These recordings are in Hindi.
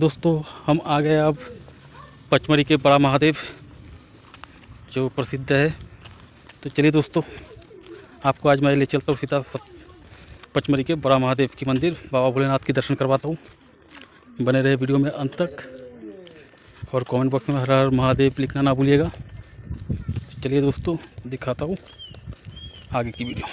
दोस्तों, हम आ गए अब पचमढ़ी के बड़ा महादेव, जो प्रसिद्ध है। तो चलिए दोस्तों, आपको आज मैं ले चलता हूँ सीधा पचमढ़ी के बड़ा महादेव की मंदिर। बाबा भोलेनाथ के दर्शन करवाता हूँ। बने रहे वीडियो में अंत तक। और कमेंट बॉक्स में हर हर महादेव लिखना ना भूलिएगा। चलिए दोस्तों, दिखाता हूँ आगे की वीडियो।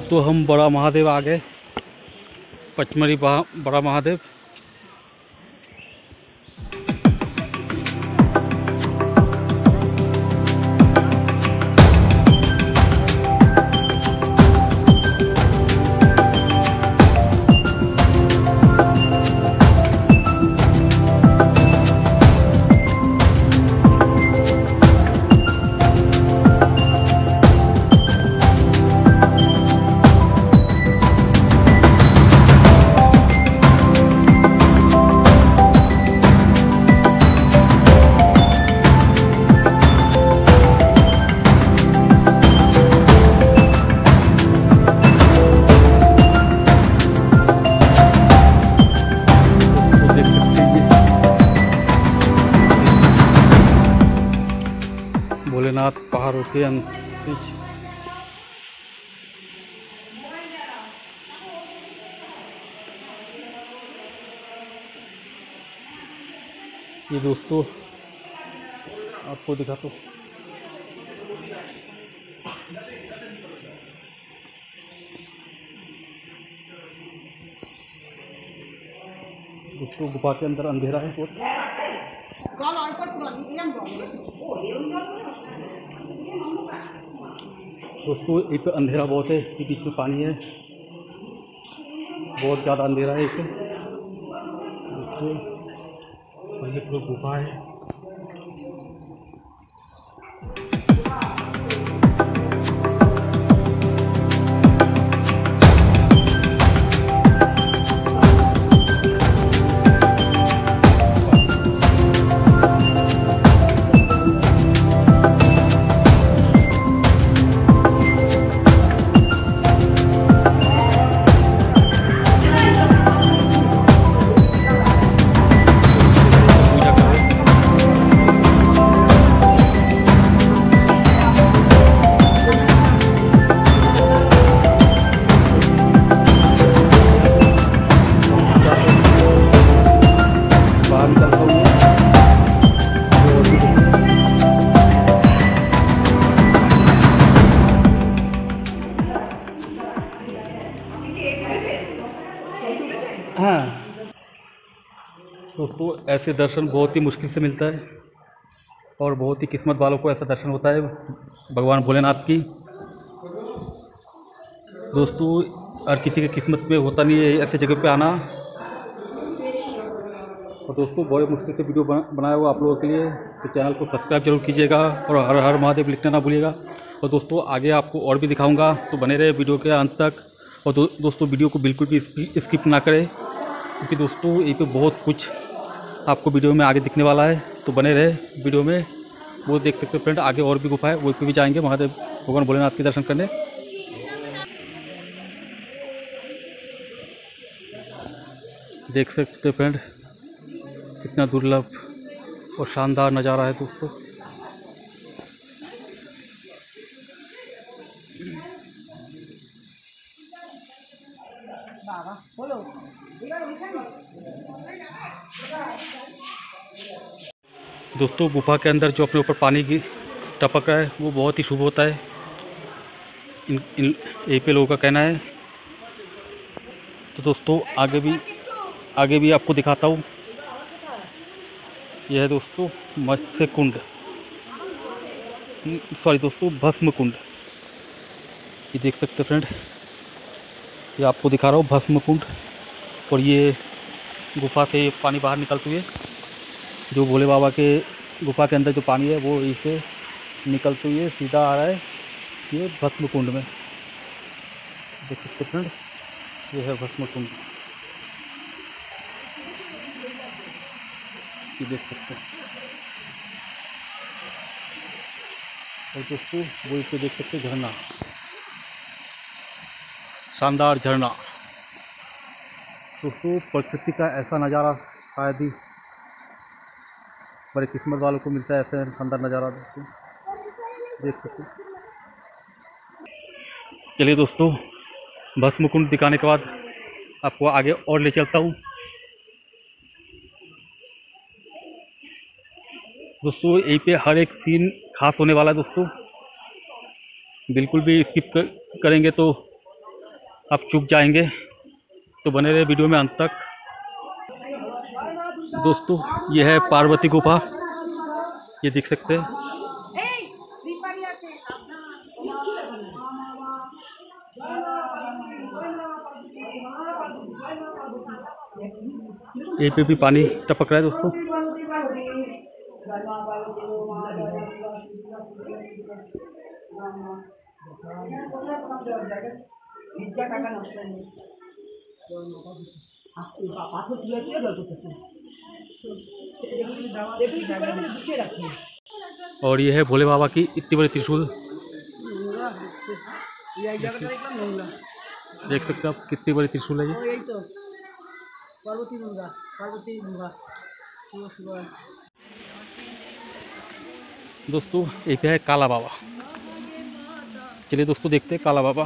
तो हम बड़ा महादेव आ गए। पचमढ़ी बड़ा महादेव। भोलेनाथ पहाड़ों के बीच ये दोस्तों, आपको दिखाता हूँ दोस्तों, गुफा के अंदर अंधेरा है बहुत। दोस्तों, एक अंधेरा बहुत है ये बीच में पानी है। बहुत ज़्यादा अंधेरा है देखिए, और ये पूरा गुफा है। दोस्तों ऐसे दर्शन बहुत ही मुश्किल से मिलता है और बहुत ही किस्मत वालों को ऐसा दर्शन होता है भगवान भोलेनाथ की। दोस्तों हर किसी की किस्मत में होता नहीं है ऐसे जगह पे आना। और दोस्तों बड़े मुश्किल से वीडियो बना- बनाया हुआ आप लोगों के लिए तो चैनल को सब्सक्राइब ज़रूर कीजिएगा और हर हर महादेव लिखना ना भूलिएगा। और दोस्तों आगे आपको और भी दिखाऊँगा तो बने रहे वीडियो के अंत तक। और दो, दोस्तों वीडियो को बिल्कुल भी स्किप ना करें। क्योंकि दोस्तों यहीं पे बहुत कुछ आपको वीडियो में आगे दिखने वाला है। तो बने रहे वीडियो में। वो देख सकते हो फ्रेंड, आगे और भी गुफा है वो पे भी जाएँगे। महादेव, भगवान भोलेनाथ के दर्शन करने। देख सकते हो फ्रेंड, कितना दुर्लभ और शानदार नज़ारा है दोस्तों। दोस्तों, गुफा के अंदर जो अपने ऊपर पानी की टपक रहा है, वो बहुत ही शुभ होता है। इन इन, यहीं पे लोगों का कहना है। तो दोस्तों, आगे भी आगे भी आपको दिखाता हूँ। यह है दोस्तों मत्स्य कुंड सॉरी दोस्तों भस्म कुंड ये देख सकते फ्रेंड ये आपको दिखा रहा हूँ भस्म कुंड और ये गुफा से पानी बाहर निकलती है। जो भोले बाबा के गुफा के अंदर जो पानी है, वो इसे निकलते हुए सीधा आ रहा है ये भस्म कुंड में। देख सकते फ्रेंड, ये है भस्म कुंड देख सकते हैं। और दोस्तों, वो इसे देख सकते झरना। शानदार झरना। दोस्तों प्रकृति का ऐसा नज़ारा शायद ही बड़े किस्मत वालों को मिलता है ऐसे शानदार नज़ारा दोस्तों देख सकते चलिए दोस्तों भस्म कुंड दिखाने के बाद आपको आगे और ले चलता हूँ। दोस्तों, यहीं पे हर एक सीन खास होने वाला है दोस्तों। बिल्कुल भी स्किप करेंगे तो आप चुप जाएँगे। तो बने रहे वीडियो में अंत तक। दोस्तों यह है पार्वती गुफा। ये देख सकते हैं। ये पे भी पानी टपक रहा है दोस्तों। और ये है भोले बाबा की इतनी बड़ी त्रिशूल देख सकते हैं आप कितनी बड़ी त्रिशूल है ये এই তো পার্বতী দুর্গা পার্বতী দুর্গা শিব শিব दोस्तों ये पे है काला बाबा चलिए दोस्तों देखते हैं काला बाबा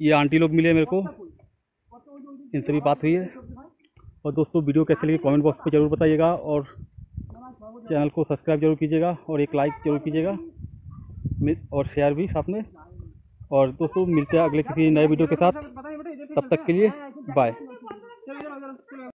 ये आंटी लोग मिले मेरे को। इनसे भी बात हुई है। और दोस्तों, वीडियो कैसे लगी कमेंट बॉक्स में ज़रूर बताइएगा और चैनल को सब्सक्राइब ज़रूर कीजिएगा और एक लाइक ज़रूर कीजिएगा। और शेयर भी साथ में। और दोस्तों, मिलते हैं अगले किसी नए वीडियो के साथ। तब तक के लिए बाय